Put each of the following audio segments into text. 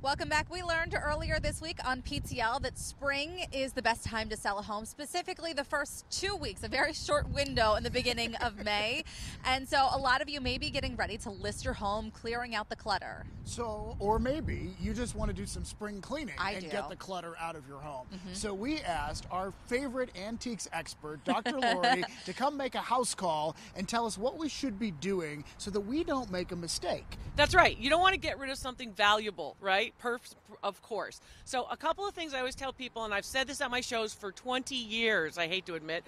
Welcome back. We learned earlier this week on PTL that spring is the best time to sell a home, specifically the first two weeks, a very short window in the beginning of May. And so a lot of you may be getting ready to list your home, clearing out the clutter. So, or maybe you just want to do some spring cleaning I and do. get the clutter out of your home. Mm-hmm. So, we asked our favorite antiques expert, Dr. Lori, to come make a house call and tell us what we should be doing so that we don't make a mistake. That's right. You don't want to get rid of something valuable, right? Perf, of course. So, a couple of things I always tell people, and I've said this at my shows for 20 years, I hate to admit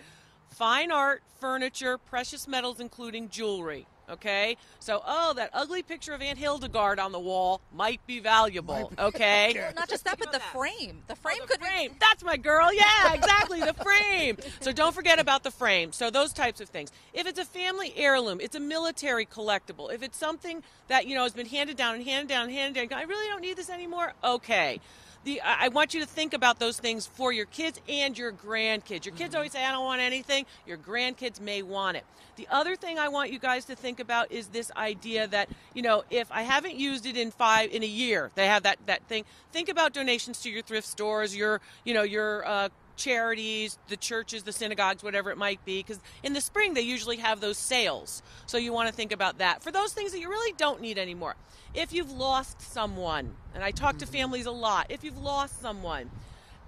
fine art, furniture, precious metals, including jewelry. Okay? So, oh, that ugly picture of Aunt Hildegard on the wall might be valuable. Might be. Okay? Okay. Well, not just that, but the that. frame. The oh, frame Oh, the could frame. That's my girl. Yeah, exactly. the frame. So don't forget about the frame. So those types of things. If it's a family heirloom, it's a military collectible. If it's something that you know has been handed down and handed down and handed down, I really don't need this anymore. Okay. The, I want you to think about those things for your kids and your grandkids. Your kids always say, I don't want anything. Your grandkids may want it. The other thing I want you guys to think about is this idea that, you know, if I haven't used it in five, in a year, they have that, that thing. Think about donations to your thrift stores, your, you know, your, uh, charities, the churches, the synagogues, whatever it might be, because in the spring they usually have those sales. So you want to think about that for those things that you really don't need anymore. If you've lost someone, and I talk to mm-hmm. families a lot, if you've lost someone,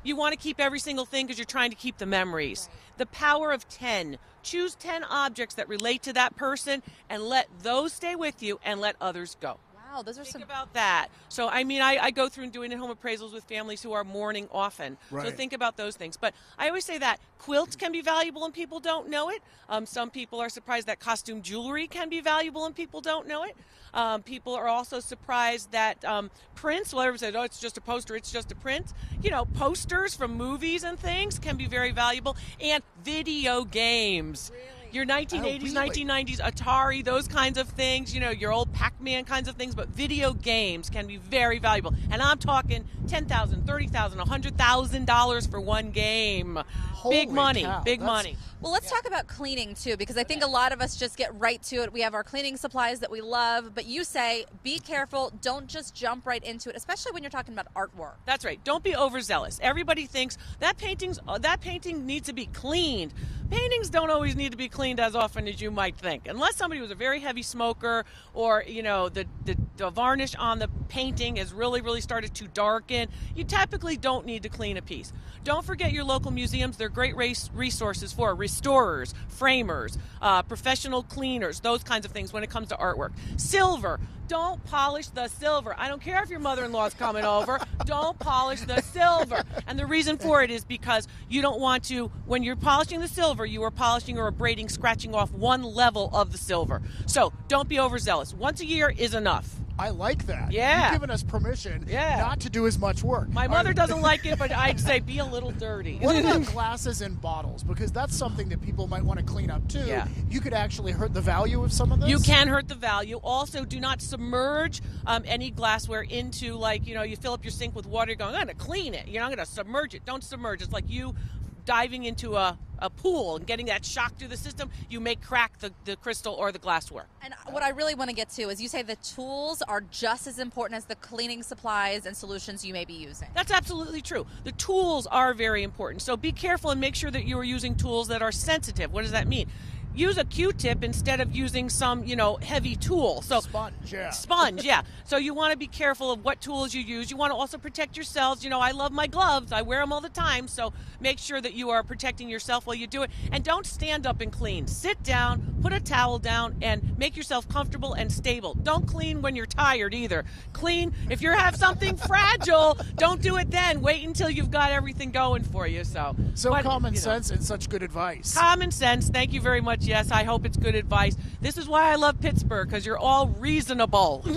you want to keep every single thing because you're trying to keep the memories. The power of 10. Choose 10 objects that relate to that person and let those stay with you and let others go. Wow, those are Think some. about that. So, I mean, I, I go through and doing in-home appraisals with families who are mourning often. So think about those things. But I always say that quilts can be valuable and people don't know it. Um, some people are surprised that costume jewelry can be valuable and people don't know it. Um, people are also surprised that um, prints, well, everyone says, oh, it's just a poster, it's just a print. You know, posters from movies and things can be very valuable. And video games. Your 1980s, Oh, really? 1990s Atari, those kinds of things, you know, your old Pac-Man kinds of things, but video games can be very valuable. And I'm talking $10,000, $30,000, $100,000 for one game. big money, cow, big that's- money. Well, let's talk about cleaning too, because I think a lot of us just get right to it. We have our cleaning supplies that we love, but you say be careful. Don't just jump right into it, especially when you're talking about artwork. That's right. Don't be overzealous. Everybody thinks that painting's uh, that painting needs to be cleaned. Paintings don't always need to be cleaned as often as you might think, unless somebody was a very heavy smoker or you know the the, the varnish on the painting has really really started to darken. You typically don't need to clean a piece. Don't forget your local museums. They're great resources for restorers, framers, uh, professional cleaners, those kinds of things when it comes to artwork. Silver. Don't polish the silver. I don't care if your mother in law is coming over. Don't polish the silver. And the reason for it is because you don't want to, when you're polishing the silver, you are polishing or abrading, scratching off one level of the silver. So don't be overzealous. Once a year is enough. I like that. Yeah. You've given us permission Yeah. not to do as much work. My mother right. doesn't like it, but I'd say be a little dirty. What about glasses and bottles? Because that's something that people might want to clean up too. Yeah. You could actually hurt the value of some of this. You can hurt the value. Also, do not submerge um, any glassware into, like, you know, you fill up your sink with water, you're going, I'm going to clean it. You're not going to submerge it. Don't submerge. It's like you diving into a, a pool and getting that shock through the system. You may crack the, the crystal or the glassware. And what I really want to get to is you say the tools are just as important as the cleaning supplies and solutions you may be using. That's absolutely true. The tools are very important. So be careful and make sure that you are using tools that are sensitive. What does that mean? Use a Q-tip instead of using some, you know, heavy tool. So Sponge, yeah. Sponge, yeah. So you want to be careful of what tools you use. You want to also protect yourselves. You know, I love my gloves. I wear them all the time. So make sure that you are protecting yourself while you do it. And don't stand up and clean. Sit down, put a towel down, and make yourself comfortable and stable. Don't clean when you're tired either. Clean if you have something fragile. Don't do it then. Wait until you've got everything going for you. So, So but, common you know. sense and such good advice. Common sense. Thank you very much. Yes, I hope it's good advice. This is why I love Pittsburgh because you're all reasonable.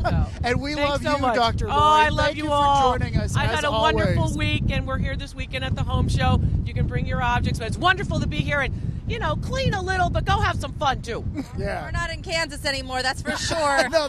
So, and we love so you, much. Dr. Lori. Oh, I love Thank you, all. joining us. I've as had a always. wonderful week, and we're here this weekend at the home show. You can bring your objects, but it's wonderful to be here and you know clean a little, but go have some fun too. Yeah. We're not in Kansas anymore, that's for sure. no,